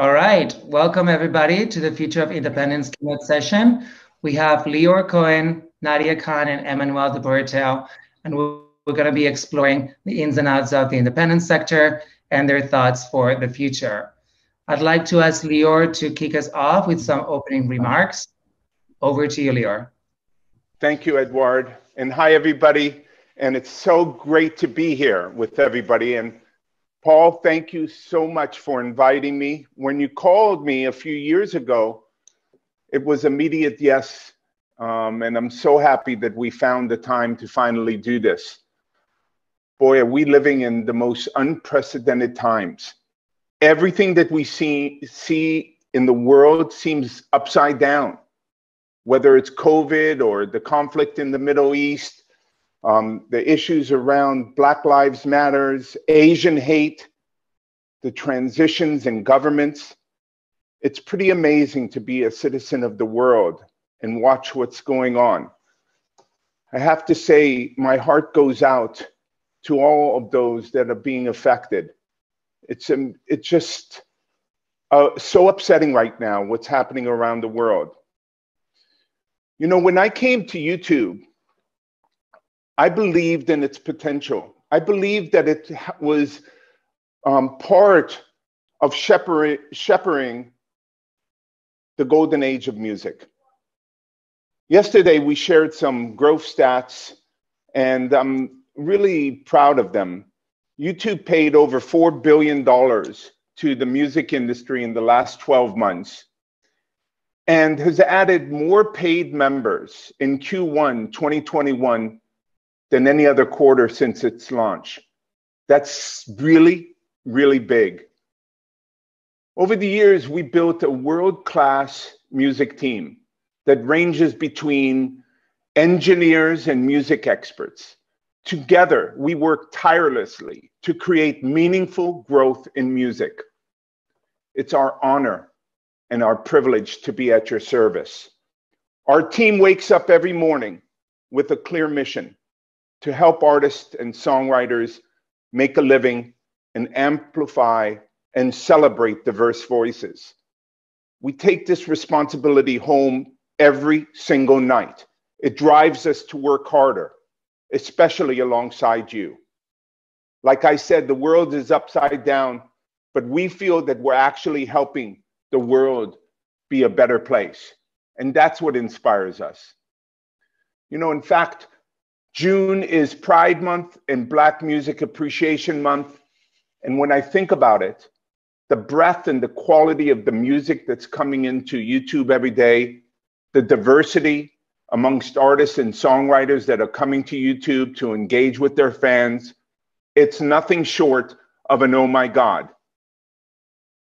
All right, welcome everybody to the Future of Independents keynote session. We have Lyor Cohen, Nadia Khan, and Emmanuel de and we're, we're going to be exploring the ins and outs of the independence sector and their thoughts for the future. I'd like to ask Lyor to kick us off with some opening remarks. Over to you, Lyor. Thank you, Edward. And hi, everybody. And it's so great to be here with everybody. And Paul, thank you so much for inviting me. When you called me a few years ago, it was immediate yes. Um, and I'm so happy that we found the time to finally do this. Boy, are we living in the most unprecedented times. Everything that we see, see in the world seems upside down, whether it's COVID or the conflict in the Middle East um, the issues around Black Lives Matters, Asian hate, the transitions in governments. It's pretty amazing to be a citizen of the world and watch what's going on. I have to say, my heart goes out to all of those that are being affected. It's, um, it's just uh, so upsetting right now what's happening around the world. You know, when I came to YouTube, I believed in its potential. I believed that it was um, part of shepherding, shepherding the golden age of music. Yesterday, we shared some growth stats, and I'm really proud of them. YouTube paid over $4 billion to the music industry in the last 12 months and has added more paid members in Q1 2021 than any other quarter since its launch. That's really, really big. Over the years, we built a world class music team that ranges between engineers and music experts. Together, we work tirelessly to create meaningful growth in music. It's our honor and our privilege to be at your service. Our team wakes up every morning with a clear mission to help artists and songwriters make a living and amplify and celebrate diverse voices. We take this responsibility home every single night. It drives us to work harder, especially alongside you. Like I said, the world is upside down, but we feel that we're actually helping the world be a better place. And that's what inspires us. You know, in fact, June is Pride Month and Black Music Appreciation Month. And when I think about it, the breadth and the quality of the music that's coming into YouTube every day, the diversity amongst artists and songwriters that are coming to YouTube to engage with their fans, it's nothing short of an oh my God.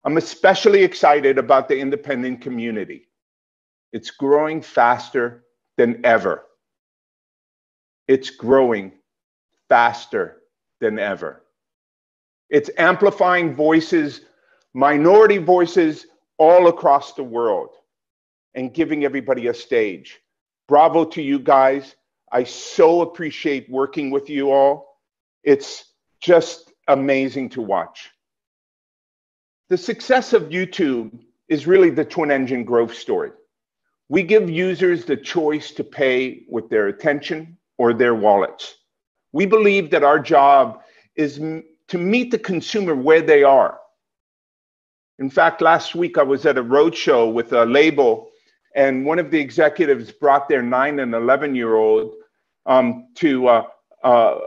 I'm especially excited about the independent community. It's growing faster than ever it's growing faster than ever. It's amplifying voices, minority voices all across the world, and giving everybody a stage. Bravo to you guys. I so appreciate working with you all. It's just amazing to watch. The success of YouTube is really the twin engine growth story. We give users the choice to pay with their attention or their wallets. We believe that our job is to meet the consumer where they are. In fact, last week I was at a roadshow with a label, and one of the executives brought their nine and 11 year old um, to uh, uh,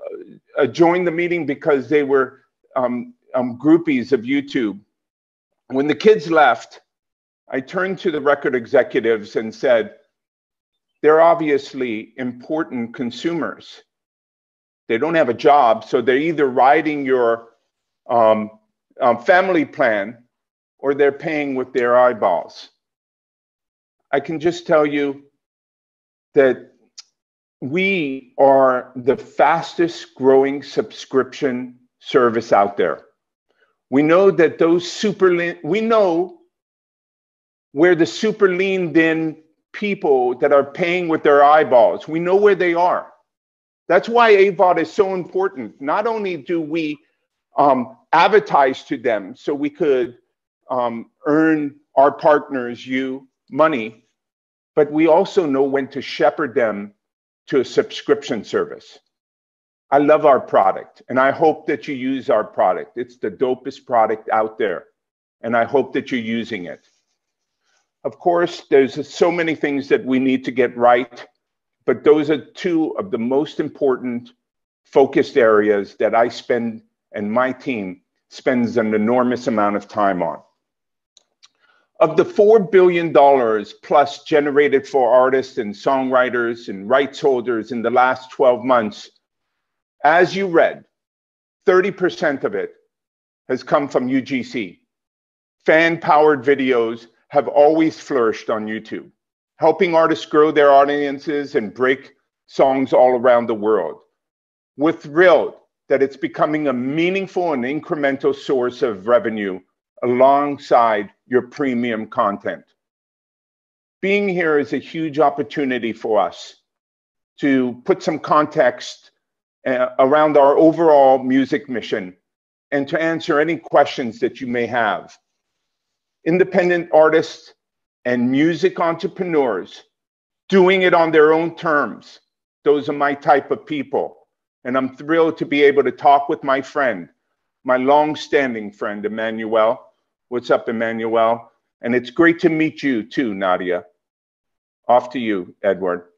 uh, join the meeting because they were um, um, groupies of YouTube. When the kids left, I turned to the record executives and said, they're obviously important consumers. They don't have a job, so they're either riding your um, um, family plan or they're paying with their eyeballs. I can just tell you that we are the fastest growing subscription service out there. We know that those super lean, we know where the super leaned in people that are paying with their eyeballs. We know where they are. That's why AVOD is so important. Not only do we um, advertise to them so we could um, earn our partners, you, money, but we also know when to shepherd them to a subscription service. I love our product and I hope that you use our product. It's the dopest product out there and I hope that you're using it. Of course, there's so many things that we need to get right, but those are two of the most important focused areas that I spend and my team spends an enormous amount of time on. Of the $4 billion plus generated for artists and songwriters and rights holders in the last 12 months, as you read, 30% of it has come from UGC. Fan powered videos have always flourished on YouTube, helping artists grow their audiences and break songs all around the world. We're thrilled that it's becoming a meaningful and incremental source of revenue alongside your premium content. Being here is a huge opportunity for us to put some context uh, around our overall music mission and to answer any questions that you may have. Independent artists and music entrepreneurs doing it on their own terms. Those are my type of people. And I'm thrilled to be able to talk with my friend, my long-standing friend, Emmanuel. What's up, Emmanuel? And it's great to meet you too, Nadia. Off to you, Edward.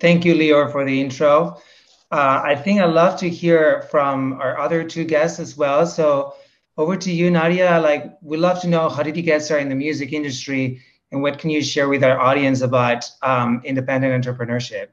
Thank you, Lyor, for the intro. Uh, I think I'd love to hear from our other two guests as well. So over to you, Nadia. Like, we'd love to know how did you get started in the music industry, and what can you share with our audience about um, independent entrepreneurship?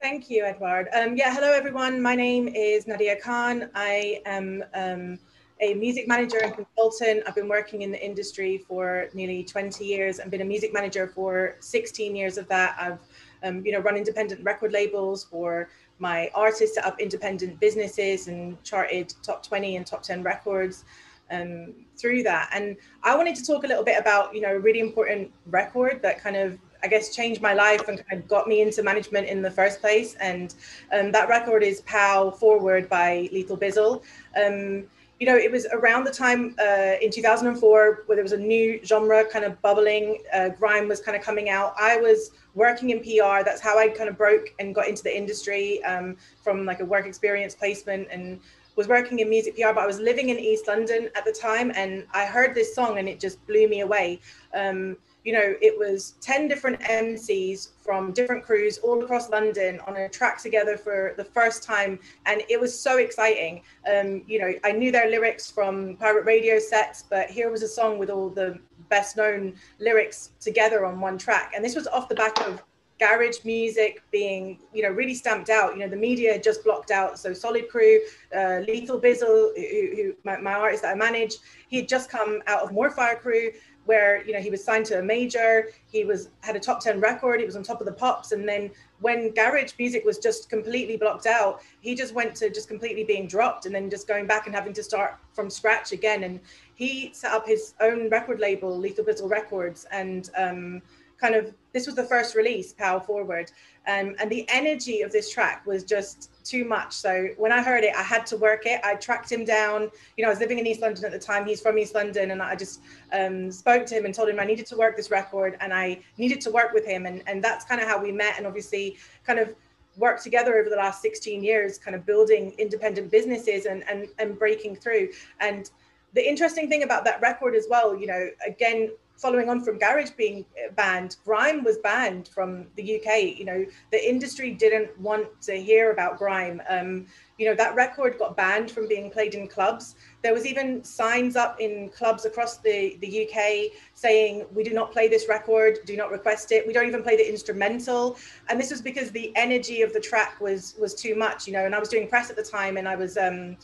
Thank you, Edward. Um, yeah, hello everyone. My name is Nadia Khan. I am um, a music manager and consultant. I've been working in the industry for nearly 20 years and been a music manager for 16 years of that. I've um, you know, run independent record labels for my artists, set up independent businesses and charted top 20 and top 10 records um, through that. And I wanted to talk a little bit about, you know, a really important record that kind of I guess changed my life and kind of got me into management in the first place. And um, that record is "Pow Forward" by Lethal Bizzle. Um, you know, it was around the time uh, in 2004 where there was a new genre kind of bubbling. Uh, grime was kind of coming out. I was working in PR. That's how I kind of broke and got into the industry um, from like a work experience placement and was working in music PR. But I was living in East London at the time, and I heard this song and it just blew me away. Um, you know, it was 10 different MCs from different crews all across London on a track together for the first time. And it was so exciting. Um, you know, I knew their lyrics from pirate radio sets, but here was a song with all the best known lyrics together on one track. And this was off the back of garage music being you know really stamped out you know the media just blocked out so solid crew uh, lethal bizzle who, who my, my, artist that i manage he had just come out of more fire crew where you know he was signed to a major he was had a top 10 record he was on top of the pops and then when garage music was just completely blocked out he just went to just completely being dropped and then just going back and having to start from scratch again. And he set up his own record label lethal bizzle records and um, kind of this was the first release Pow Forward. Um, and the energy of this track was just too much. So when i heard it i had to work it. I tracked him down. You know i was living in east london at the time. He's from east london. And i just um, spoke to him and told him i needed to work this record and i needed to work with him. And, and that's kind of how we met and obviously kind of worked together over the last 16 years kind of building independent businesses and, and, and breaking through. And the interesting thing about that record as well you know again following on from garage being banned, grime was banned from the UK. You know, the industry didn't want to hear about grime. Um, you know, that record got banned from being played in clubs. There was even signs up in clubs across the, the UK saying, we do not play this record, do not request it. We don't even play the instrumental. And this was because the energy of the track was was too much, you know, and I was doing press at the time and I was um,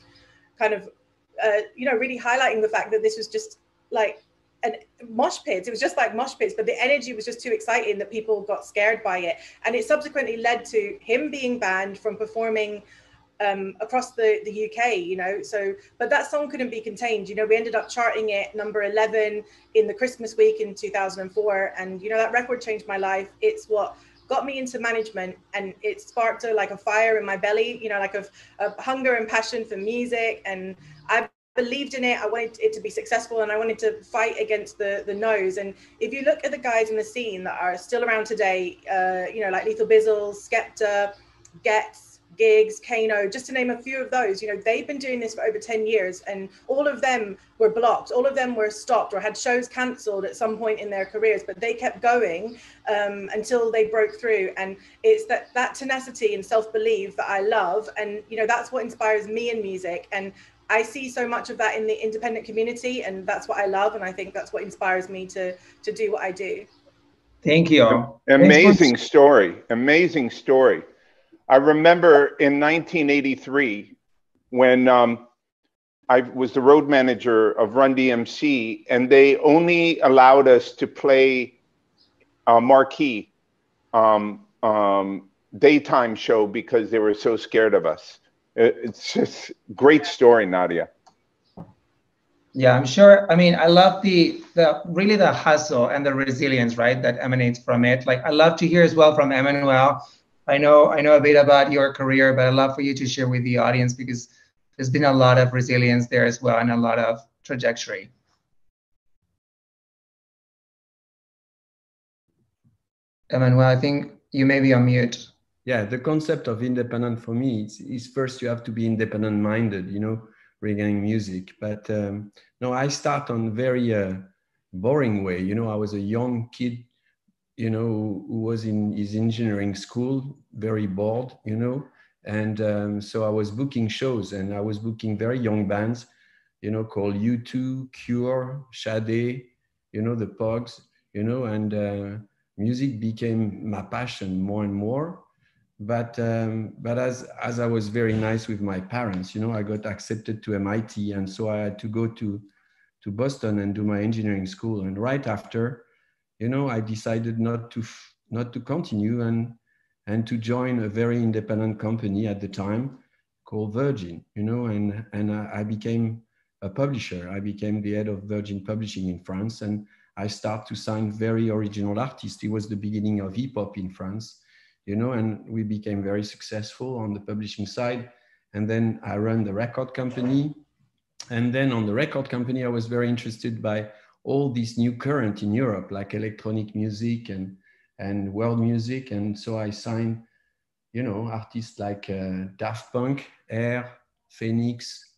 kind of, uh, you know, really highlighting the fact that this was just like and mosh pits. It was just like mosh pits, but the energy was just too exciting that people got scared by it. And it subsequently led to him being banned from performing um, across the, the UK, you know. So, but that song couldn't be contained. You know, we ended up charting it number 11 in the Christmas week in 2004. And, you know, that record changed my life. It's what got me into management and it sparked a, like a fire in my belly, you know, like a, a hunger and passion for music. And I've believed in it. I wanted it to be successful and I wanted to fight against the, the no's. And if you look at the guys in the scene that are still around today, uh, you know, like Lethal Bizzle, Skepta, Ghetts, Giggs, Kano, just to name a few of those, you know, they've been doing this for over 10 years and all of them were blocked. All of them were stopped or had shows cancelled at some point in their careers, but they kept going um, until they broke through. And it's that, that tenacity and self-belief that I love. And, you know, that's what inspires me in music. And I see so much of that in the independent community and that's what I love. And I think that's what inspires me to, to do what I do. Thank you. Amazing story. Amazing story. I remember in 1983 when um, I was the road manager of Run DMC, and they only allowed us to play a marquee um, um, daytime show because they were so scared of us. It's just great story, Nadia. Yeah, I'm sure. I mean, I love the the really the hustle and the resilience, right, that emanates from it. Like, I love to hear as well from Emmanuel I know I know a bit about your career, but I'd love for you to share with the audience because there's been a lot of resilience there as well and a lot of trajectory. Emmanuel, I think you may be on mute. Yeah, the concept of independent for me is, first you have to be independent minded, you know, regarding music. But um, no, I start on very uh, boring way. You know, I was a young kid you know, who was in his engineering school, very bored, you know. And um, so I was booking shows and I was booking very young bands, you know, called U2, Cure, Sade, you know, the Pogues, you know, and uh, music became my passion more and more. But um, but as as I was very nice with my parents, you know, I got accepted to MIT, and so I had to go to to Boston and do my engineering school. And right after, you know, I decided not to not to continue and and to join a very independent company at the time called Virgin. You know, and and I became a publisher. I became the head of Virgin Publishing in France, and I start to sign very original artists. It was the beginning of hip hop in France, you know, and we became very successful on the publishing side. And then I run the record company. And then on the record company, I was very interested by all this new current in Europe, like electronic music and and world music. And so I signed, you know, artists like uh, Daft Punk, Air, Phoenix,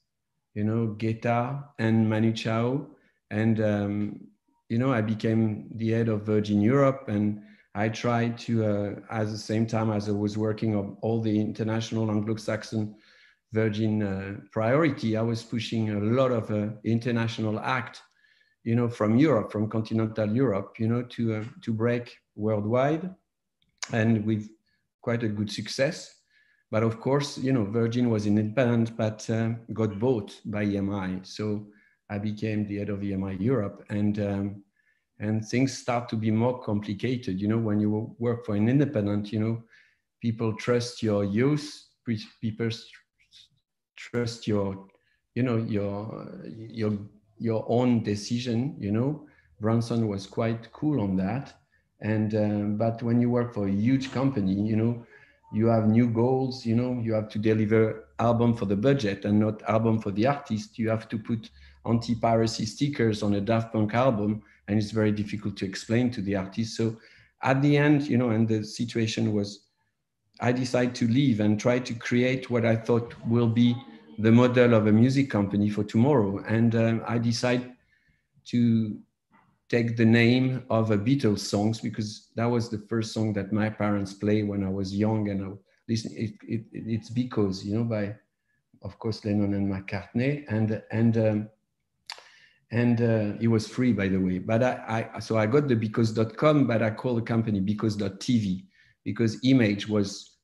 you know, Guetta, and Manu Chao. And um, you know, I became the head of Virgin Europe, and I tried to, uh, at the same time as I was working on all the international Anglo-Saxon Virgin uh, priority, I was pushing a lot of uh, international act you know, from Europe, from continental Europe, you know, to, uh, to break worldwide and with quite a good success. But of course, you know, Virgin was independent, but uh, got bought by EMI. So I became the head of EMI Europe and, um, and things start to be more complicated. You know, when you work for an independent, you know, people trust your youth, people trust your, you know, your, your your own decision, you know. Branson was quite cool on that. And um, but when you work for a huge company, you know, you have new goals, you know, you have to deliver album for the budget and not album for the artist. You have to put anti-piracy stickers on a Daft Punk album, and it's very difficult to explain to the artist. So at the end, you know, and the situation was I decided to leave and try to create what I thought will be the model of a music company for tomorrow. And um, I decided to take the name of a Beatles songs because that was the first song that my parents play when I was young. And I listen, it, it, it's because, you know, by, of course, Lennon and McCartney. And, and, um, and uh, it was free, by the way. But I, I so I got the because.com, but I called the company because.tv because image was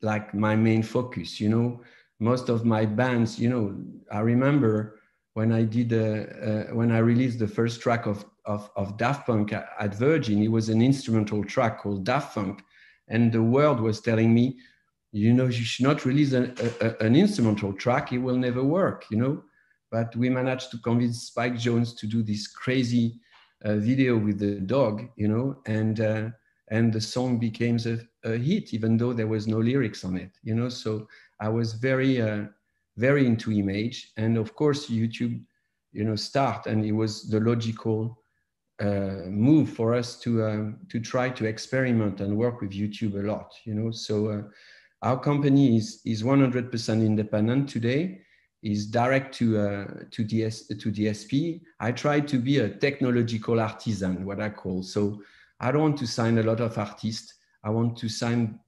like my main focus, you know most of my bands, you know, I remember when I did uh, uh, when I released the first track of, of, of Daft Punk at Virgin, it was an instrumental track called Da Funk, and the world was telling me, you know, you should not release an, a, an instrumental track; it will never work, you know. But we managed to convince Spike Jonze to do this crazy uh, video with the dog, you know, and uh, and the song became a, a hit, even though there was no lyrics on it, you know. So I was very, uh, very into image. And of course, YouTube, you know, start and it was the logical uh, move for us to um, to try to experiment and work with YouTube a lot. You know, so uh, our company is is 100% independent today. Is direct to uh, to DS to DSP. I try to be a technological artisan, what I call. So I don't want to sign a lot of artists. I want to sign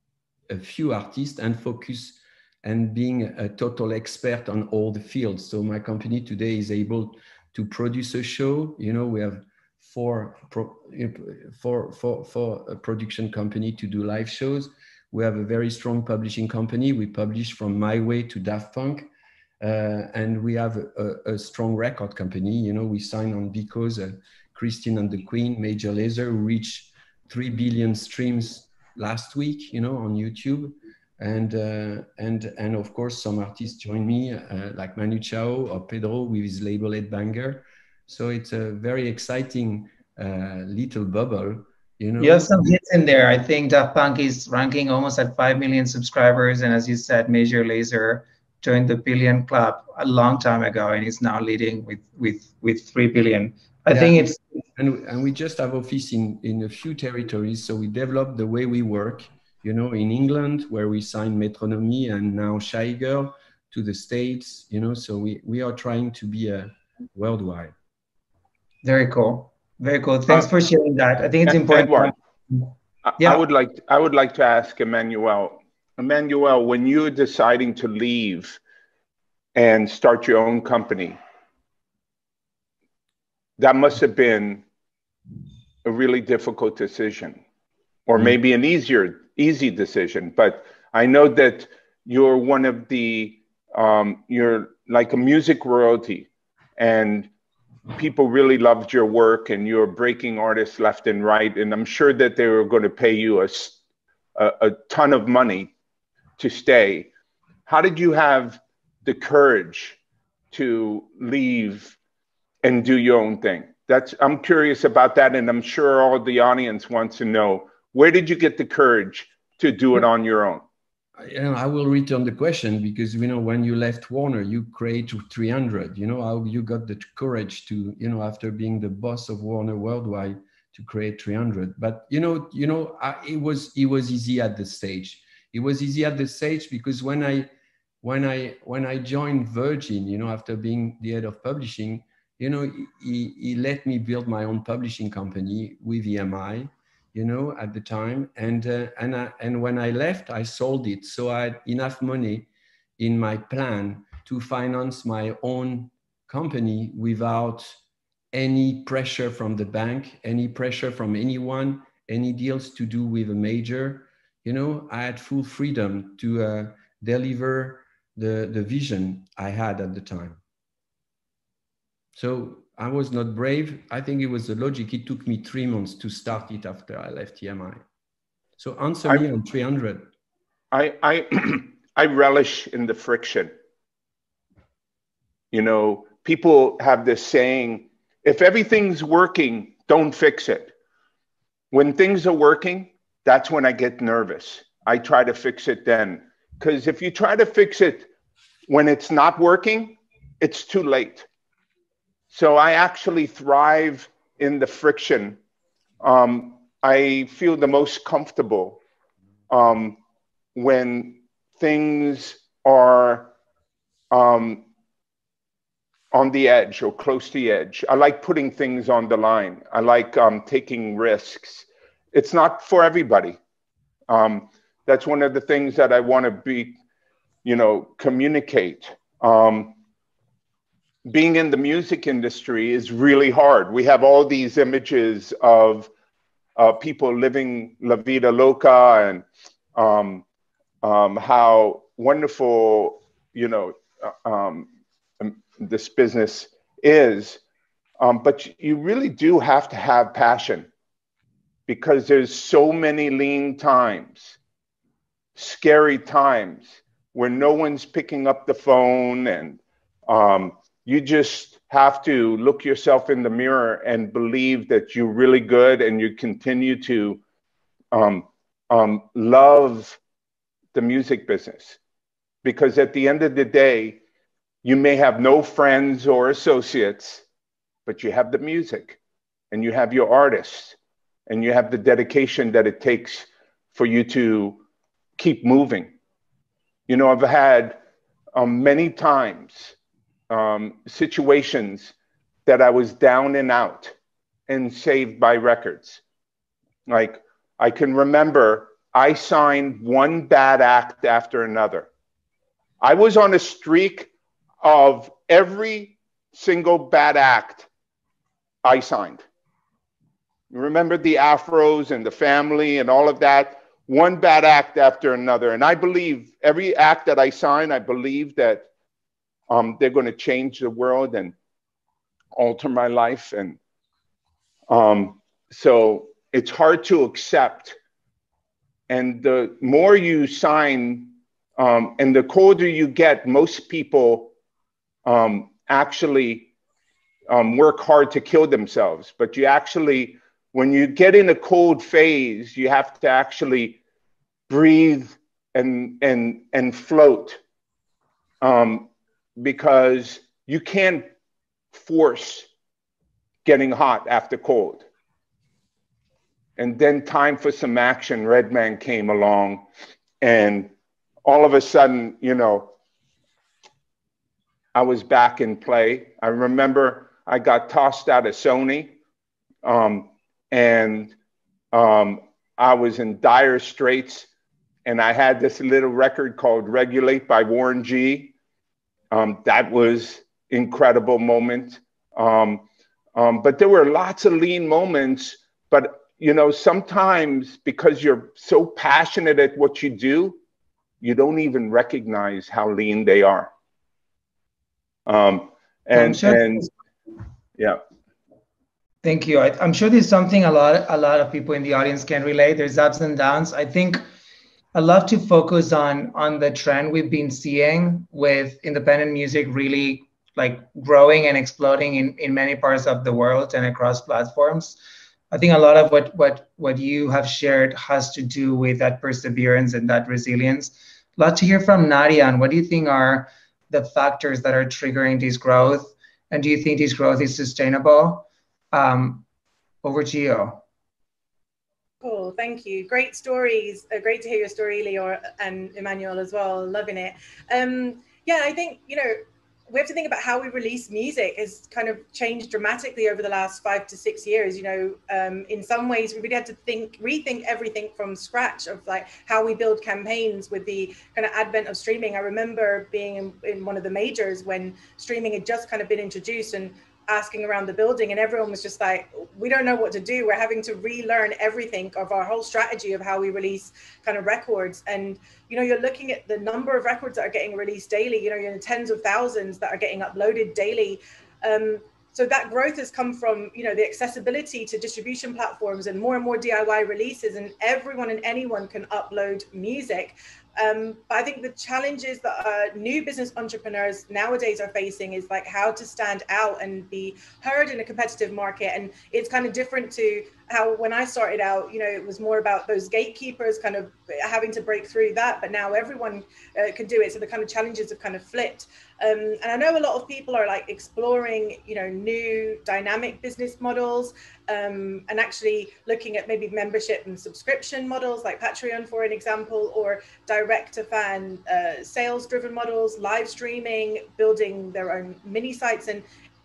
a few artists and focus and being a total expert on all the fields. So my company today is able to produce a show. You know, we have four, pro, four, four, four a production company to do live shows. We have a very strong publishing company. We publish from My Way to Daft Punk. Uh, and we have a, a, strong record company. You know, we sign on because uh, Christine and the Queen, Major Lazer, reached 3 billion streams last week, you know, on YouTube. And, uh, and, and of course, some artists join me, uh, like Manu Chao or Pedro with his label banger. So it's a very exciting uh, little bubble. You know, you have some hits in there. I think Daft Punk is ranking almost at 5 million subscribers. And as you said, Major Lazer joined the billion club a long time ago and is now leading with, with, with 3 billion. I yeah. think it's. And, and we just have office in, in a few territories. So we develop the way we work, you know, in England, where we signed Metronomy and now Shygirl to the States, you know, so we, we are trying to be a worldwide. Very cool. Very cool. Thanks uh, for sharing that. I think it's important. Edward, yeah. I would like I would like to ask Emmanuel. Emmanuel, when you're deciding to leave and start your own company, that must have been a really difficult decision, or mm-hmm. maybe an easier easy decision. But I know that you're one of the um, you're like a music royalty, and people really loved your work and you're breaking artists left and right. And I'm sure that they were going to pay you a, a, a ton of money to stay. How did you have the courage to leave and do your own thing? That's I'm curious about that, and I'm sure all the audience wants to know where did you get the courage to do it on your own? know, I will return the question because you know when you left Warner, you created 300. You know how you got the courage to you know after being the boss of Warner Worldwide to create 300. But you know, you know, I, it was it was easy at the stage. It was easy at the stage because when I when I when I joined Virgin, you know, after being the head of publishing, you know, he, he let me build my own publishing company with EMI you know, at the time. And uh, and I, and when I left, I sold it, so I had enough money in my plan to finance my own company without any pressure from the bank, any pressure from anyone, any deals to do with a major. You know, I had full freedom to uh, deliver the the vision I had at the time. So I was not brave. I think it was the logic. It took me three months to start it after I left EMI. So answer I, me on 300. I, I, I relish in the friction. You know, people have this saying, if everything's working, don't fix it. When things are working, that's when I get nervous. I try to fix it then. Because if you try to fix it when it's not working, it's too late so I actually thrive in the friction. Um, I feel the most comfortable um, when things are um, on the edge or close to the edge. I like putting things on the line. I like um, taking risks. It's not for everybody. Um, that's one of the things that I want to be, you know, communicate. Um, being in the music industry is really hard. We have all these images of uh, people living la vida loca and um, um, how wonderful, you know, uh, um, um, this business is. Um, but you really do have to have passion because there's so many lean times, scary times where no one's picking up the phone and um, you just have to look yourself in the mirror and believe that you're really good and you continue to um, um, love the music business. Because at the end of the day, You may have no friends or associates, but you have the music and you have your artists and you have the dedication that it takes for you to keep moving. You know, I've had um, many times um, situations that I was down and out and saved by records. Like I can remember I signed one bad act after another. I was on a streak of every single bad act I signed. Remember the afros and the family and all of that? One bad act after another. And I believe every act that I sign, I believe that um, they're going to change the world and alter my life. And um, so it's hard to accept. And the more you sign um, and the colder you get, most people um, actually um, work hard to kill themselves. But you actually, when you get in a cold phase, you have to actually breathe and and and float um, because you can't force getting hot after cold. And then time for some action, Redman came along, and all of a sudden, you know, I was back in play. I remember I got tossed out of Sony, um, and um, I was in dire straits. And I had this little record called "Regulate" by Warren G. Um, that was incredible moment. Um, um, but there were lots of lean moments. But you know, sometimes because you're so passionate at what you do, you don't even recognize how lean they are. Um, and and yeah. Thank you. I, am sure there's something a lot a lot of people in the audience can relate. There's ups and downs. I think I love to focus on on the trend we've been seeing with independent music really like growing and exploding in, in many parts of the world and across platforms. I think a lot of what what what you have shared has to do with that perseverance and that resilience. A lot to hear from Nadia on what do you think are the factors that are triggering this growth, and do you think this growth is sustainable? Um, over to you. Cool, thank you. Great stories. Uh, great to hear your story, Lyor and Emmanuel as well. Loving it. Um, yeah, I think you know we have to think about how we release music has kind of changed dramatically over the last five to six years. You know, um, in some ways, we really had to think, rethink everything from scratch of like how we build campaigns with the kind of advent of streaming. I remember being in, in one of the majors when streaming had just kind of been introduced, and asking around the building and everyone was just like we don't know what to do. We're having to relearn everything of our whole strategy of how we release kind of records. And you know you're looking at the number of records that are getting released daily you know you're in tens of thousands that are getting uploaded daily. Um, so that growth has come from you know the accessibility to distribution platforms and more and more diy releases and everyone and anyone can upload music um, but I think the challenges that uh, new business entrepreneurs nowadays are facing is like how to stand out and be heard in a competitive market. And it's kind of different to how when I started out, you know, it was more about those gatekeepers kind of having to break through that. But now everyone uh, can do it. So the kind of challenges have kind of flipped. Um, and I know a lot of people are like exploring, you know, new dynamic business models um, and actually looking at maybe membership and subscription models like Patreon, for an example, or direct to fan uh, sales driven models, live streaming, building their own mini sites. And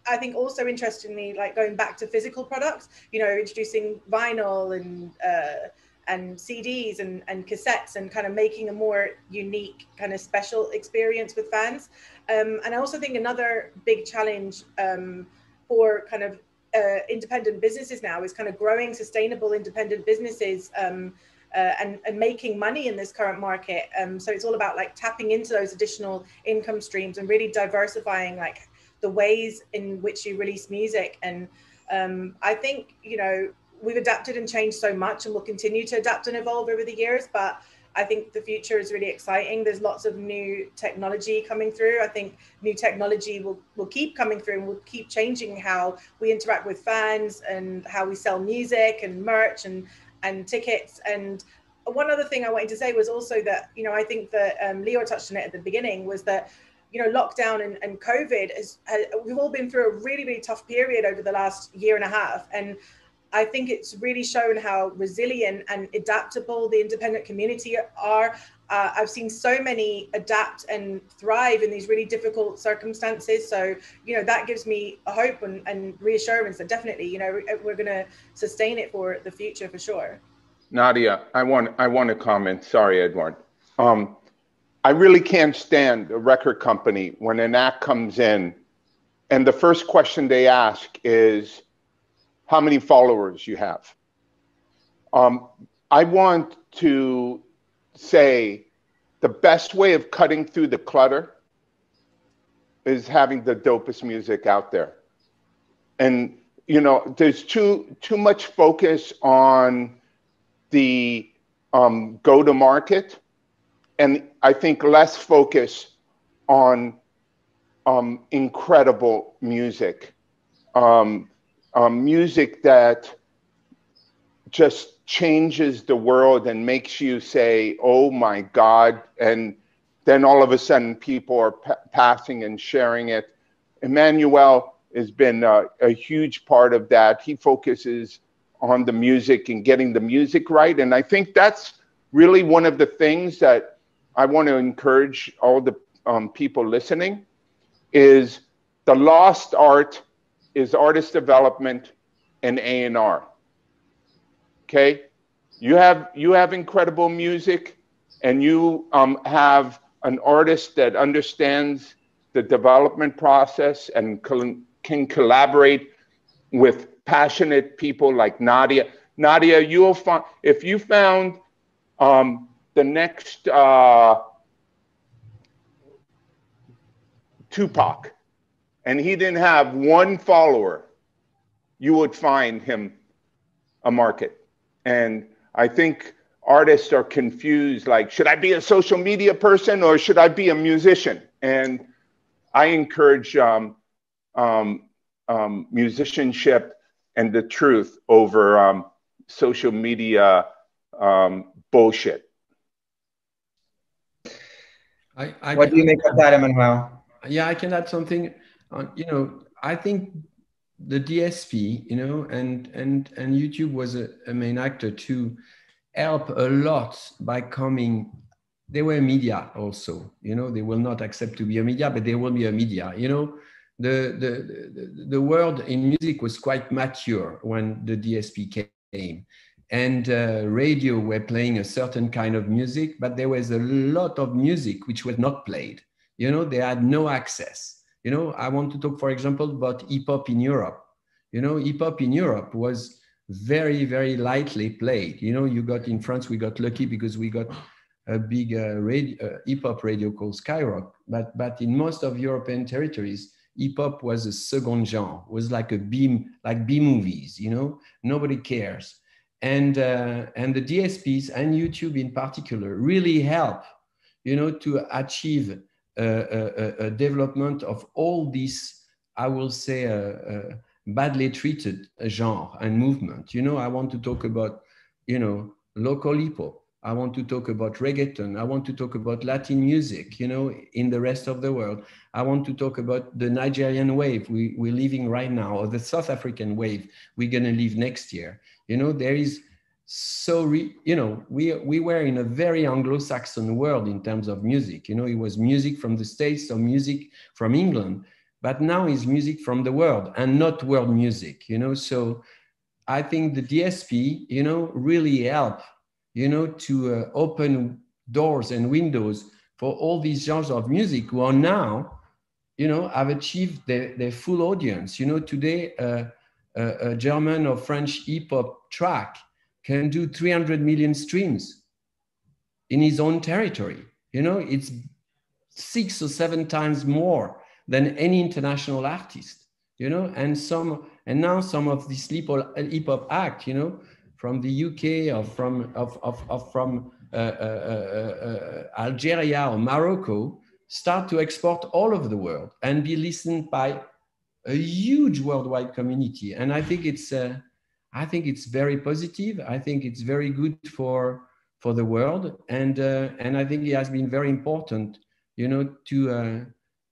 I think also interestingly, like going back to physical products, you know, introducing vinyl and uh, and CDs and, and cassettes and kind of making a more unique kind of special experience with fans. Um, and I also think another big challenge um, for kind of uh, independent businesses now is kind of growing sustainable independent businesses um, uh, and, and making money in this current market. Um, so it's all about like tapping into those additional income streams and really diversifying like the ways in which you release music. And um, I think, you know, we've adapted and changed so much and we'll continue to adapt and evolve over the years. But I think the future is really exciting. There's lots of new technology coming through. I think new technology will, will keep coming through and will keep changing how we interact with fans and how we sell music and merch and, and tickets. And one other thing I wanted to say was also that, you know, I think that um, Lyor touched on it at the beginning was that you know, lockdown and, and COVID, has, has, we've all been through a really, really tough period over the last year and a half. And I think it's really shown how resilient and adaptable the independent community are. Uh, I've seen so many adapt and thrive in these really difficult circumstances. So, you know, that gives me a hope and, and reassurance that definitely, you know, we're going to sustain it for the future for sure. Nadia, I want I want to comment. Sorry, Edward. Um, I really can't stand a record company when an act comes in, and the first question they ask is, "How many followers you have?" Um, I want to say the best way of cutting through the clutter is having the dopest music out there. And you know, there's too too much focus on the um, go to market, and I think less focus on um, incredible music, um, um music that just changes the world and makes you say, "Oh my God!" and then all of a sudden people are passing and sharing it. Emmanuel has been a, a huge part of that. He focuses on the music and getting the music right, and I think that's really one of the things that I want to encourage all the um, people listening is the lost art is artist development and A&R okay you have you have incredible music and you um, have an artist that understands the development process and can collaborate with passionate people like Nadia. Nadia, you'll find if you found um, the next uh, Tupac and he didn't have one follower, you would find him a market. And I think artists are confused like, should I be a social media person or should I be a musician? And I encourage um, um, um, musicianship and the truth over um, social media um, bullshit. I, I what do you make of that, Emmanuel? Yeah, I can add something. On, you know, I think the DSP, you know, and and and YouTube was a, a, main actor to help a lot by coming. They were media also, you know. They will not accept to be a media, but they will be a media. You know, the the the, the world in music was quite mature when the DSP came, and uh, radio were playing a certain kind of music, but there was a lot of music which was not played. You know, they had no access you know, I want to talk, for example, about hip hop in Europe. You know, hip hop in Europe was very, very lightly played. You know, you got in France, we got lucky because we got a big uh, radio, uh, hip hop radio called Skyrock. But but in most of European territories, hip hop was a second genre. Was like a B like B movies. You know, nobody cares. And uh, and the DSPs and YouTube in particular really help, you know, to achieve a, a, development of all these, I will say, uh, uh, badly treated genre and movement. You know, I want to talk about, you know, local hip hop. I want to talk about reggaeton. I want to talk about Latin music, you know, in the rest of the world. I want to talk about the Nigerian wave we, we're living right now, or the South African wave we're going to live next year. You know, there is so re, you know we we were in a very anglo-saxon world in terms of music you know it was music from the states or music from england but now it's music from the world and not world music you know so i think the dsp you know really help you know to uh, open doors and windows for all these genres of music who are now you know have achieved their, their full audience you know today uh, a, a german or french hip hop track can do 300 million streams in his own territory. You know, it's six or seven times more than any international artist, you know, and some, and now some of these hip hop act, you know, from the UK or from, of, of, of from uh, uh, uh, uh, Algeria or Morocco start to export all over the world and be listened by a huge worldwide community. And I think it's, uh, I think it's very positive. I think it's very good for for the world, and uh, and I think it has been very important, you know, to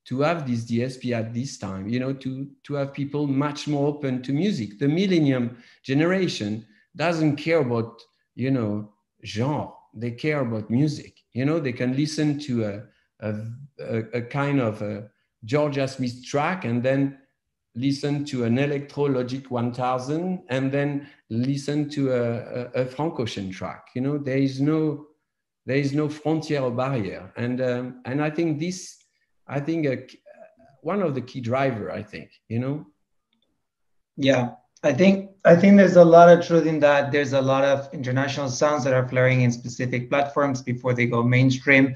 to have this DSP at this time, you know, to, to have people much more open to music. The millennium generation doesn't care about, you know, genre. They care about music. You know, they can listen to a, a, a, a kind of a Jorja Smith track and then listen to an Electro Logic 1000 and then listen to a, a, a Ocean track. You know, there is no there is no frontier or barrier, and um, and I think this, I think a, one of the key driver. I think you know. Yeah, I think I think there's a lot of truth in that. There's a lot of international sounds that are flaring in specific platforms before they go mainstream.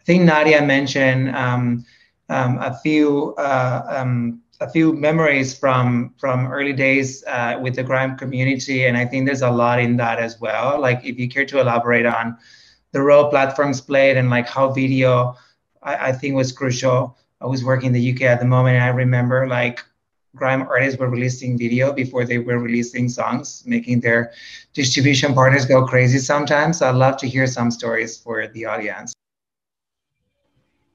I think Nadia mentioned um, um, a few uh, um, a few memories from from early days uh, with the grime community, and I think there's a lot in that as well. Like if you care to elaborate on the role platforms played and like how video, I, I think was crucial. I was working in the UK at the moment, and I remember like grime artists were releasing video before they were releasing songs, making their distribution partners go crazy sometimes. So I'd love to hear some stories for the audience.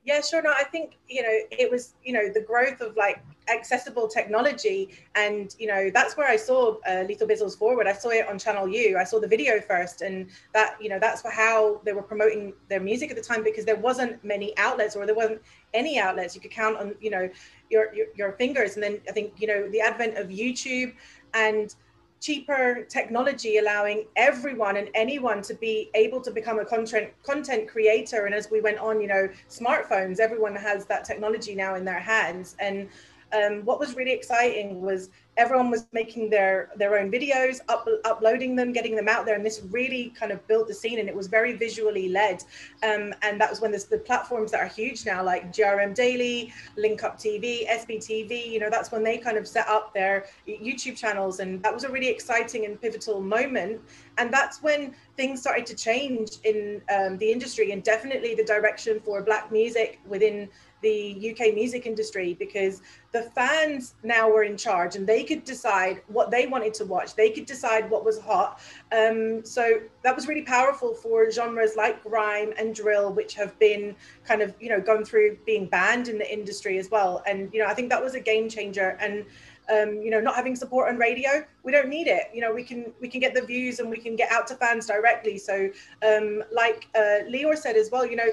Yeah, sure. No, I think, you know, it was, you know, the growth of like accessible technology. And, you know, that's where I saw uh, Lethal Bizzle's Forward. I saw it on Channel U. I saw the video first. And that, you know, that's how they were promoting their music at the time because there wasn't many outlets or there wasn't any outlets. You could count on, you know, your, your, your fingers. And then I think, you know, the advent of YouTube and cheaper technology allowing everyone and anyone to be able to become a content content creator and as we went on you know smartphones everyone has that technology now in their hands and um, what was really exciting was everyone was making their their own videos up, uploading them getting them out there and this really kind of built the scene and it was very visually led. Um, and that was when the platforms that are huge now like grm daily link up tv sbtv you know that's when they kind of set up their youtube channels and that was a really exciting and pivotal moment. And that's when things started to change in um, the industry and definitely the direction for black music within the UK music industry because the fans now were in charge and they could decide what they wanted to watch. They could decide what was hot. Um, so that was really powerful for genres like grime and drill, which have been kind of, you know, gone through being banned in the industry as well. And, you know, I think that was a game changer. And, um, you know, not having support on radio, we don't need it. You know, we can we can get the views and we can get out to fans directly. So, um, like uh, Lyor said as well, you know,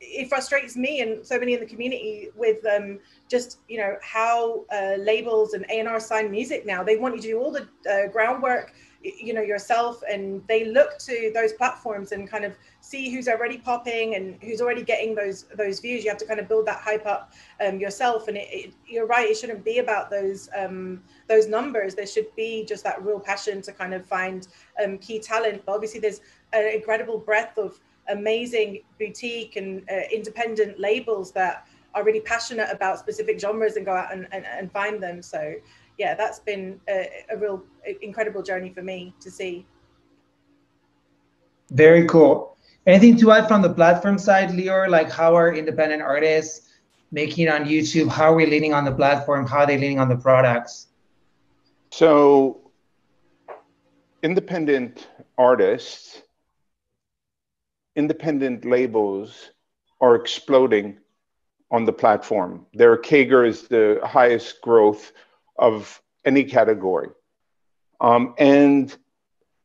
it frustrates me and so many in the community with um, just you know how uh, labels and A&R sign music now. They want you to do all the uh, groundwork, you know, yourself, and they look to those platforms and kind of see who's already popping and who's already getting those those views. You have to kind of build that hype up um, yourself. And it, it, you're right; it shouldn't be about those um, those numbers. There should be just that real passion to kind of find um, key talent. But obviously, there's an incredible breadth of amazing boutique and uh, independent labels that are really passionate about specific genres and go out and, and, and find them. So yeah, that's been a, a, real incredible journey for me to see. Very cool. Anything to add from the platform side, Lyor? Like how are independent artists making it on YouTube? How are we leaning on the platform? How are they leaning on the products? So independent artists independent labels are exploding on the platform. Their CAGR is the highest growth of any category. Um, and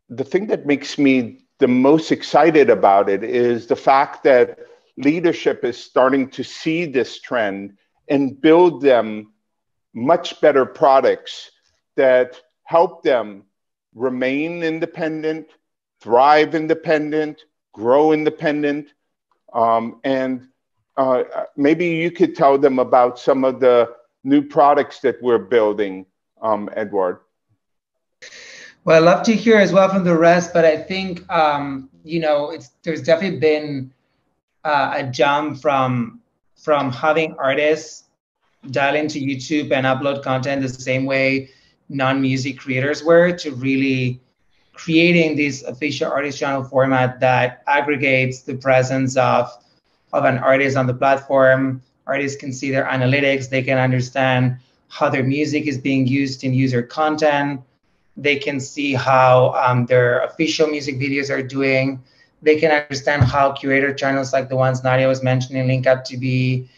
the thing that makes me the most excited about it is the fact that leadership is starting to see this trend and build them much better products that help them remain independent, thrive independent, grow independent. Um, and uh, maybe you could tell them about some of the new products that we're building, um, Edouard. Well, I'd love to hear as well from the rest, but I think um, you know it's there's definitely been uh, a jump from from having artists dial into YouTube and upload content the same way non-music creators were to really creating this official artist channel format that aggregates the presence of, of an artist on the platform. Artists can see their analytics, they can understand how their music is being used in user content. They can see how um, their official music videos are doing. They can understand how curator channels like the ones Nadia was mentioning, Link Up TV,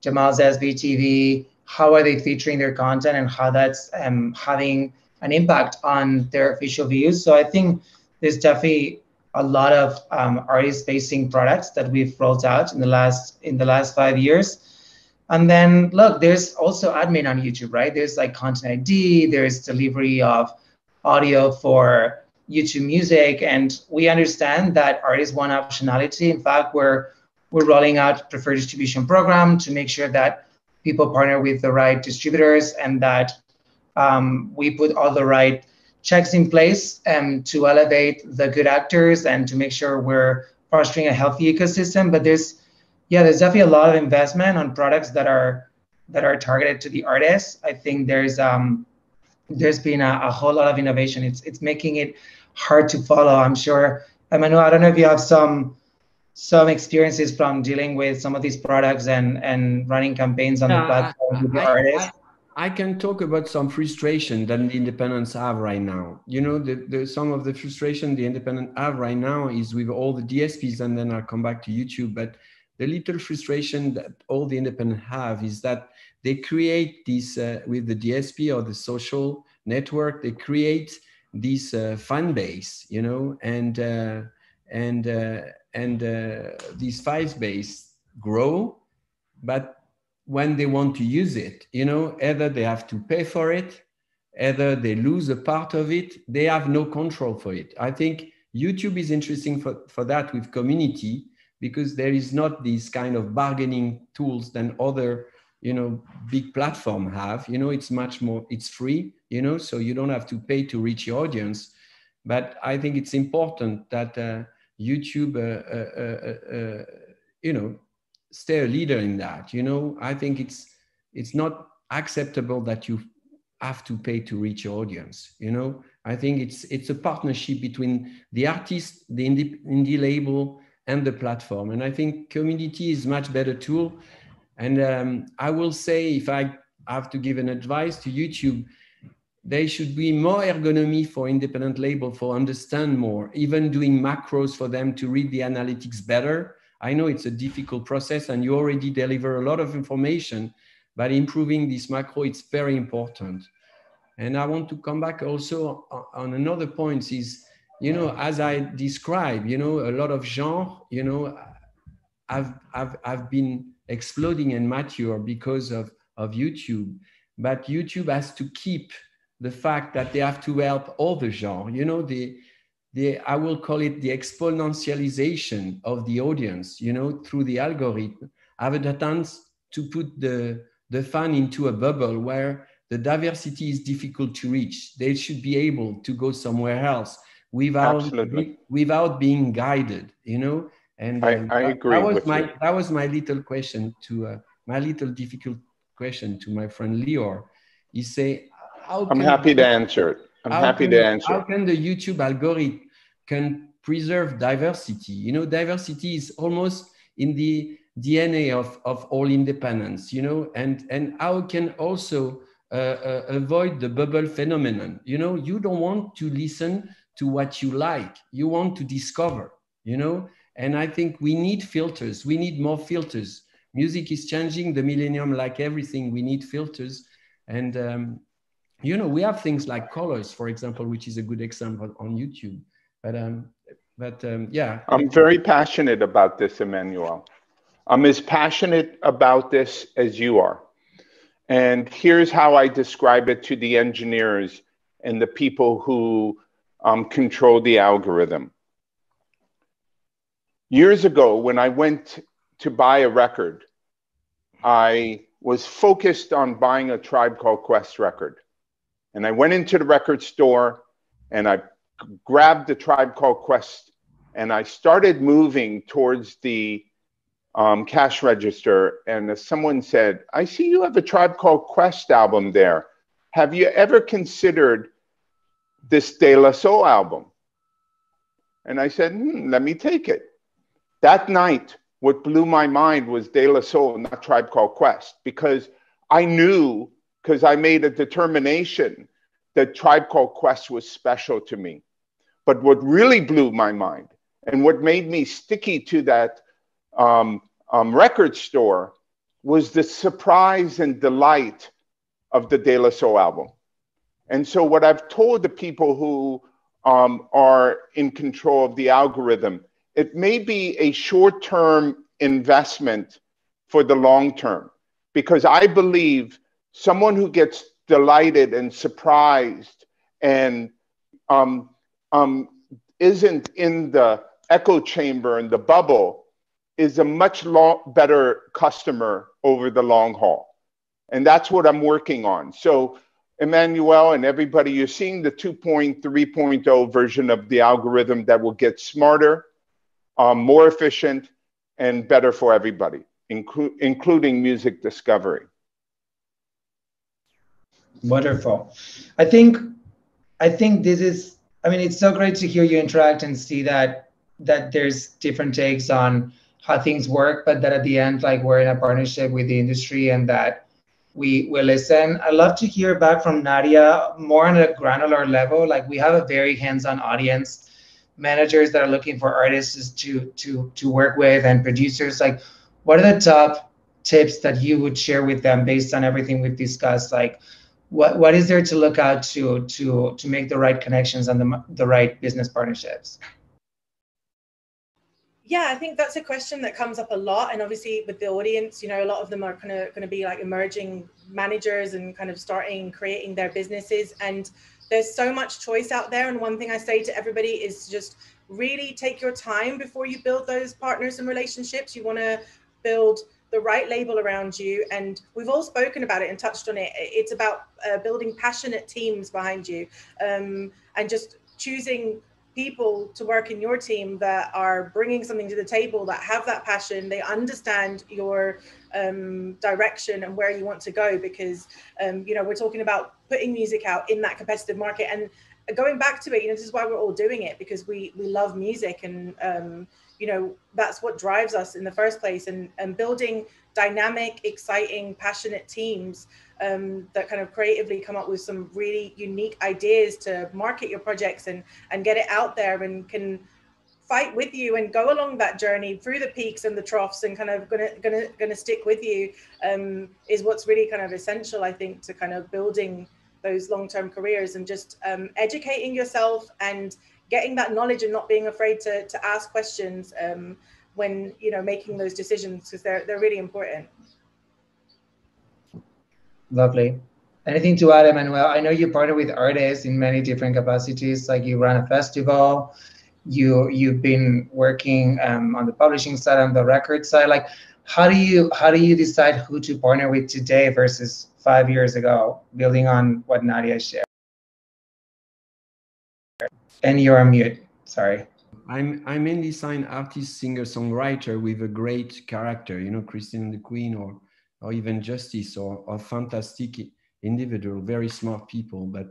Jamal's SBTV, how are they featuring their content and how that's um, having an impact on their official views. So I think there's definitely a lot of um, artist-facing products that we've rolled out in the last in the last five years. And then look, there's also admin on YouTube, right? There's like content ID, there's delivery of audio for YouTube music, and we understand that artists want optionality. In fact, we're we're rolling out preferred distribution program to make sure that people partner with the right distributors and that um, we put all the right checks in place um, to elevate the good actors and to make sure we're fostering a healthy ecosystem. But there's, yeah, there's definitely a lot of investment on products that are that are targeted to the artists. I think there's um, there's been a, a whole lot of innovation. It's it's making it hard to follow. I'm sure. Emmanuel, I don't know if you have some some experiences from dealing with some of these products and and running campaigns on the platform with the I, artists. I, I can talk about some frustration that the independents have right now. You know, the, the, some of the frustration the independent have right now is with all the DSPs, and then I'll come back to YouTube. But the little frustration that all the independent have is that they create this uh, with the DSP or the social network. They create this uh, fan base, you know, and uh, and uh, and uh, these fan base grow, but when they want to use it. You know, either they have to pay for it, either they lose a part of it, they have no control for it. I think YouTube is interesting for, for that with community because there is not these kind of bargaining tools than other you know big platform have you know it's much more it's free you know so you don't have to pay to reach your audience but i think it's important that uh, youtube uh, uh, uh, uh you know stay a leader in that. You know, I think it's it's not acceptable that you have to pay to reach your audience. You know, I think it's it's a partnership between the artist, the indie, indie label, and the platform. And I think community is much better tool. And um, I will say, if I have to give an advice to YouTube, there should be more ergonomy for independent label for understand more, even doing macros for them to read the analytics better I know it's a difficult process and you already deliver a lot of information, but improving this macro, it's very important. And I want to come back also on another point is, you know, as I describe, you know, a lot of genre, you know, I've, I've, I've been exploding and mature because of, of YouTube, but YouTube has to keep the fact that they have to help all the genre, you know, the, the I will call it the exponentialization of the audience, you know, through the algorithm, have a chance to put the, the fan into a bubble where the diversity is difficult to reach. They should be able to go somewhere else without, be, without being guided, you know? And I, um, I agree. That was my you. that was my little question to uh, my little difficult question to my friend Lyor. He say, "How?" I'm happy to answer it. I'm happy to answer. How can the YouTube algorithm can preserve diversity. You know, diversity is almost in the DNA of, of all independence, you know, and, and how can also uh, uh, avoid the bubble phenomenon. You know, you don't want to listen to what you like, you want to discover, you know, and I think we need filters, we need more filters. Music is changing the millennium like everything, we need filters. And, um, you know, we have things like colors, for example, which is a good example on YouTube but um, but um, yeah. I'm very passionate about this, Emmanuel. I'm as passionate about this as you are. And here's how I describe it to the engineers and the people who um, control the algorithm. Years ago, when I went to buy a record, I was focused on buying a Tribe Called Quest record. And I went into the record store and I grabbed the tribe called Quest and I started moving towards the um, cash register. And someone said, I see you have a tribe called Quest album there. Have you ever considered this De La Soul album? And I said, hmm, let me take it. That night, what blew my mind was De La Soul, not Tribe Called Quest, because I knew, because I made a determination that Tribe Called Quest was special to me. But what really blew my mind and what made me sticky to that um, um, record store was the surprise and delight of the De La Soul album. And so, what I've told the people who um, are in control of the algorithm, it may be a short term investment for the long term, because I believe someone who gets delighted and surprised and um, um, isn't in the echo chamber and the bubble is a much better customer over the long haul. And that's what I'm working on. So, Emmanuel and everybody, you're seeing the 2.3.0 version of the algorithm that will get smarter, um, more efficient, and better for everybody, inclu- including music discovery. Wonderful. I think I think this is I mean it's so great to hear you interact and see that that there's different takes on how things work, but that at the end like we're in a partnership with the industry and that we will listen. I'd love to hear back from Nadia more on a granular level. Like we have a very hands-on audience, managers that are looking for artists to to to work with and producers. Like, what are the top tips that you would share with them based on everything we've discussed? Like, what what is there to look out to to to make the right connections and the the right business partnerships? Yeah, I think that's a question that comes up a lot, and obviously with the audience, you know, a lot of them are kind of going to be like emerging managers and kind of starting creating their businesses, and there's so much choice out there. And one thing I say to everybody is just really take your time before you build those partners and relationships. You want to build the right label around you. And we've all spoken about it and touched on it. It's about uh, building passionate teams behind you um, and just choosing people to work in your team that are bringing something to the table that have that passion they understand your um, direction and where you want to go because um, you know we're talking about putting music out in that competitive market and going back to it you know this is why we're all doing it because we we love music and um, you know that's what drives us in the first place. And and building dynamic exciting passionate teams um, that kind of creatively come up with some really unique ideas to market your projects and and get it out there and can fight with you and go along that journey through the peaks and the troughs and kind of gonna gonna gonna stick with you um, is what's really kind of essential i think to kind of building those long-term careers and just um, educating yourself and getting that knowledge and not being afraid to, to ask questions um, when you know making those decisions because they're they're really important. Lovely. Anything to add, Emmanuel? I know you partner with artists in many different capacities. Like you run a festival, you you've been working um, on the publishing side, on the record side. Like, how do you how do you decide who to partner with today versus five years ago? Building on what Nadia shared. And you're on mute. Sorry. I'm I mainly sign artist, singer, songwriter with a great character, you know, Christine the Queen or or even Justice or, or fantastic individual, very smart people. But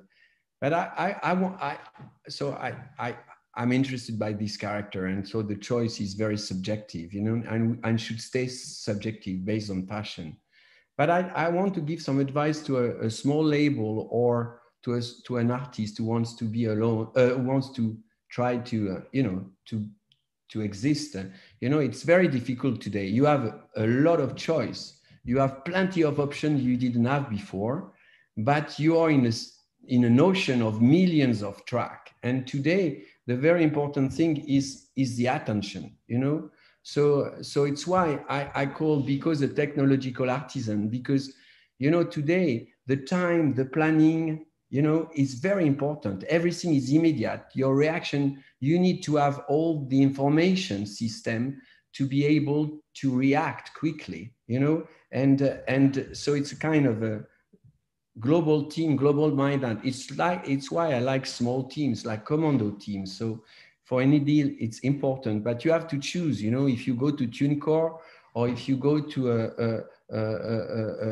but I I, I want I so I I I'm interested by this character, and so the choice is very subjective, you know, and and should stay subjective based on passion. But I, I want to give some advice to a, a small label or to us to an artist who wants to be alone, uh, wants to try to uh, you know to to exist. you know, it's very difficult today. You have a, a lot of choice. You have plenty of options you didn't have before, but you are in a in an ocean of millions of track. And today, the very important thing is is the attention. You know, so so it's why I, I call because a technological artisan because you know today the time the planning you know it's very important. Everything is immediate. Your reaction you need to have all the information system to be able to react quickly you know? And uh, and so it's a kind of a global team global mind and it's like it's why i like small teams like commando teams. So for any deal it's important but you have to choose you know? If you go to tunecore or if you go to a, a, a, a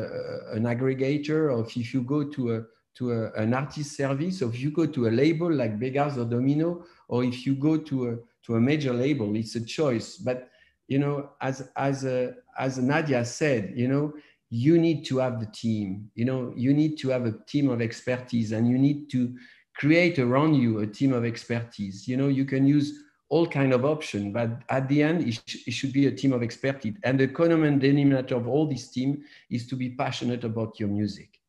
an aggregator or if you go to a to a, an artist service, so if you go to a label like Beggars or Domino, or if you go to a to a major label, it's a choice. But you know, as as a, as Nadia said, you know, you need to have the team. You know, you need to have a team of expertise, and you need to create around you a team of expertise. You know, you can use all kind of option but at the end it, sh- it, should be a team of expertise and the common denominator of all this team is to be passionate about your music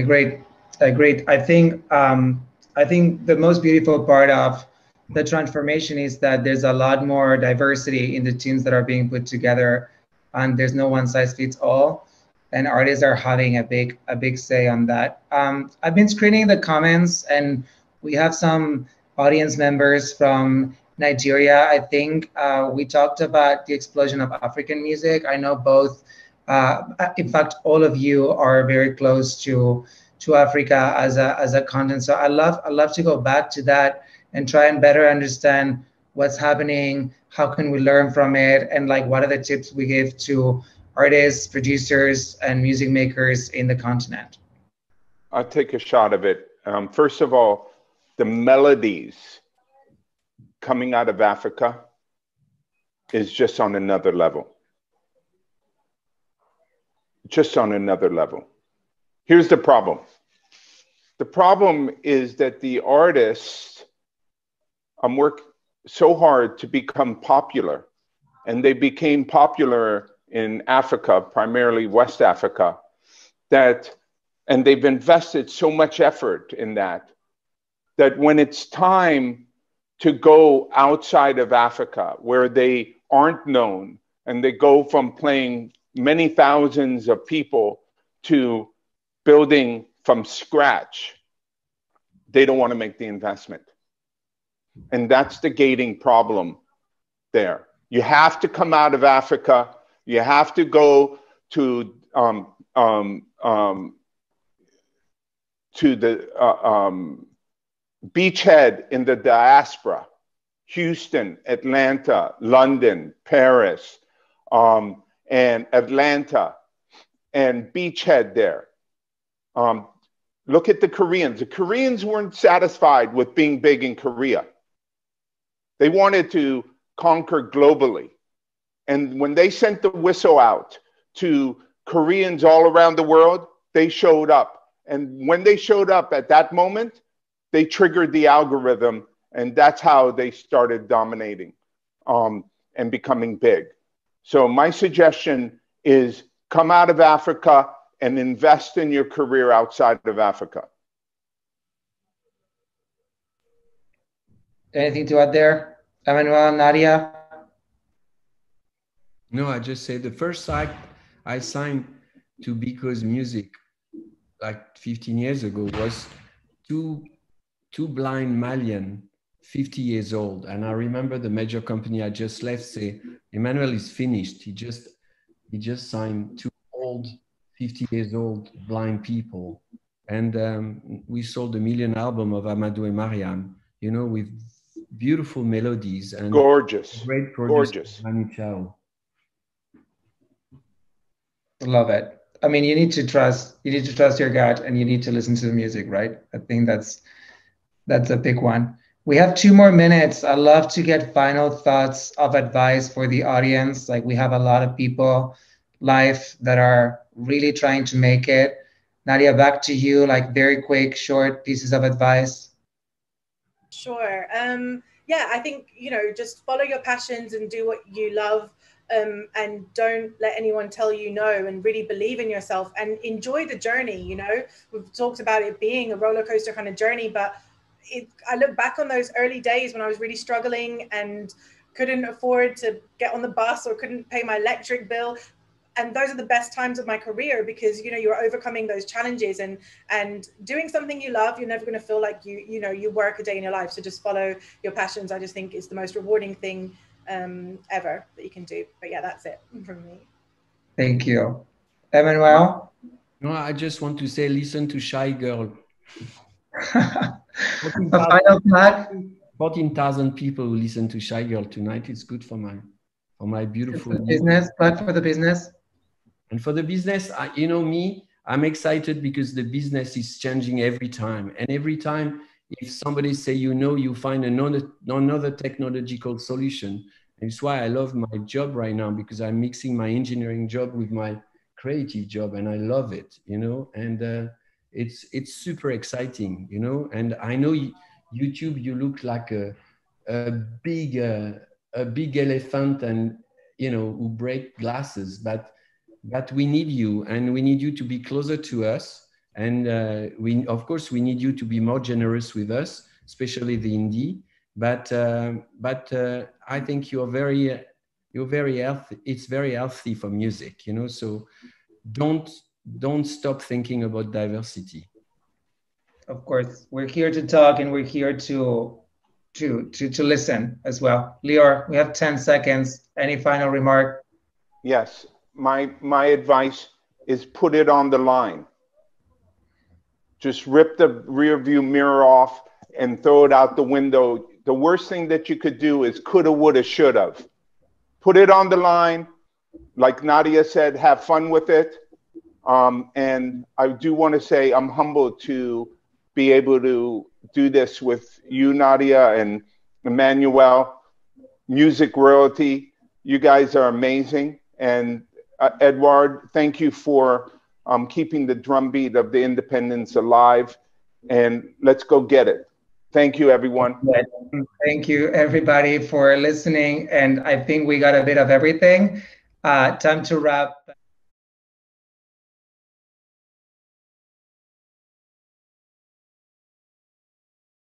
great great i think um, i think the most beautiful part of the transformation is that there's a lot more diversity in the teams that are being put together and there's no one size fits all and artists are having a big a big say on that. Um, I've been screening the comments, and we have some audience members from Nigeria. I think uh, we talked about the explosion of African music. I know both. Uh, in fact, all of you are very close to to Africa as a as a continent. So I love I love to go back to that and try and better understand what's happening. How can we learn from it? And like, what are the tips we give to artists, producers, and music makers in the continent? I'll take a shot of it. Um, first of all, the melodies coming out of Africa is just on another level. Just on another level. Here's the problem the problem is that the artists um, work so hard to become popular, and they became popular in Africa, primarily West Africa, that, and they've invested so much effort in that, that when it's time to go outside of Africa, where they aren't known, and they go from playing many thousands of people to building from scratch, they don't want to make the investment. And that's the gating problem there. You have to come out of Africa you have to go to um, um, um, to the uh, um, beachhead in the diaspora, Houston, Atlanta, London, Paris, um, and Atlanta, and beachhead there. Um, look at the Koreans. The Koreans weren't satisfied with being big in Korea. They wanted to conquer globally. And when they sent the whistle out to Koreans all around the world, they showed up. And when they showed up at that moment, they triggered the algorithm, and that's how they started dominating um, and becoming big. So, my suggestion is come out of Africa and invest in your career outside of Africa. Anything to add there, Emmanuel, Nadia? No, I just say the first site I signed to Because Music like 15 years ago was two two blind Malian, 50 years old. And I remember the major company I just left say, Emmanuel is finished. He just he just signed two old, 50 years old blind people. And um, we sold a million album of Amadou and Mariam, you know, with beautiful melodies and gorgeous, great producer, gorgeous. Manu Chao. Love it. I mean, you need to trust. You need to trust your gut, and you need to listen to the music, right? I think that's that's a big one. We have two more minutes. I'd love to get final thoughts of advice for the audience. Like we have a lot of people live that are really trying to make it. Nadia, back to you. Like very quick, short pieces of advice. Sure. Um, yeah, I think you know, just follow your passions and do what you love um, and don't let anyone tell you no and really believe in yourself and enjoy the journey you know we've talked about it being a roller coaster kind of journey but it, i look back on those early days when i was really struggling and couldn't afford to get on the bus or couldn't pay my electric bill and those are the best times of my career because you know you're overcoming those challenges and and doing something you love you're never going to feel like you you know you work a day in your life so just follow your passions i just think it's the most rewarding thing um, ever that you can do. But yeah, that's it from me. Thank you. Emmanuel? No, I just want to say listen to Shygirl. A final plug? 14,000 people who listen to Shygirl tonight. It's good for my for my beautiful business. Plug for the business. And for the business, I, you know me, I'm excited because the business is changing every time. And every time if somebody say you know you find another another technological solution and it's why i love my job right now because i'm mixing my engineering job with my creative job and i love it you know and uh, it's it's super exciting, you know. And I know YouTube, you look like a a big uh, a big elephant, and you know who break glasses, but but we need you, and we need you to be closer to us, and uh, we of course we need you to be more generous with us, especially the indie. But uh, but uh, I think you're very you're very healthy. It's very healthy for music, you know. So don't don't stop thinking about diversity. Of course we're here to talk and we're here to to to to listen as well. Lyor we have 10 seconds. Any final remark? Yes my my advice is put it on the line. Just rip the rear view mirror off and throw it out the window. The worst thing that you could do is coulda woulda shoulda. Put it on the line like nadia said have fun with it um, and I do want to say I'm humbled to be able to do this with you, Nadia, and Emmanuel. Music royalty, you guys are amazing. And uh, Edouard, thank you for um, keeping the drumbeat of the independence alive. And let's go get it. Thank you, everyone. Thank you, everybody, for listening. And I think we got a bit of everything. Uh, time to wrap